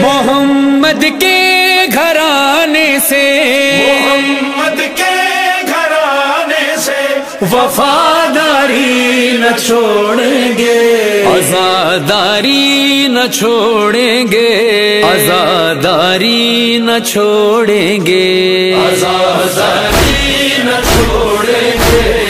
मोहम्मद के घराने से मोहम्मद के घराने से वफादारी न छोड़ेंगे। आजादारी न छोड़ेंगे। आजादारी न छोड़ेंगे। आजादारी न छोड़ेंगे।